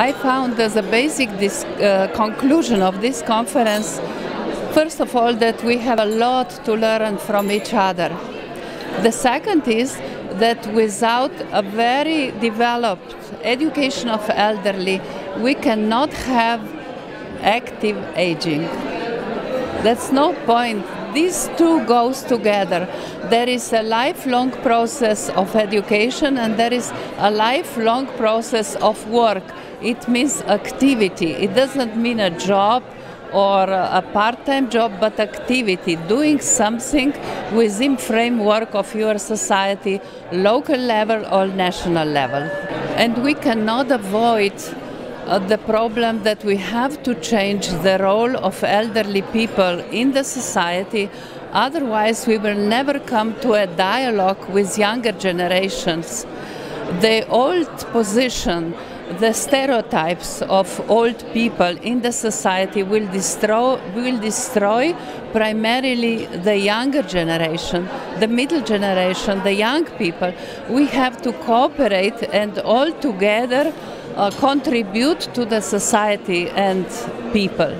I found as a basic uh, conclusion of this conference, first of all, that we have a lot to learn from each other. The second is that without a very developed education of elderly, we cannot have active aging. That's no point. These two goes together. There is a lifelong process of education and there is a lifelong process of work. It means activity. It doesn't mean a job or a part-time job but activity doing something within framework of your society local level or national level. And we cannot avoid uh, the problem that we have to change the role of elderly people in the society. Otherwise we will never come to a dialogue with younger generations. The old position the stereotypes of old people in the society will destroy, will destroy primarily the younger generation, the middle generation, the young people. We have to cooperate and all together uh, contribute to the society and people.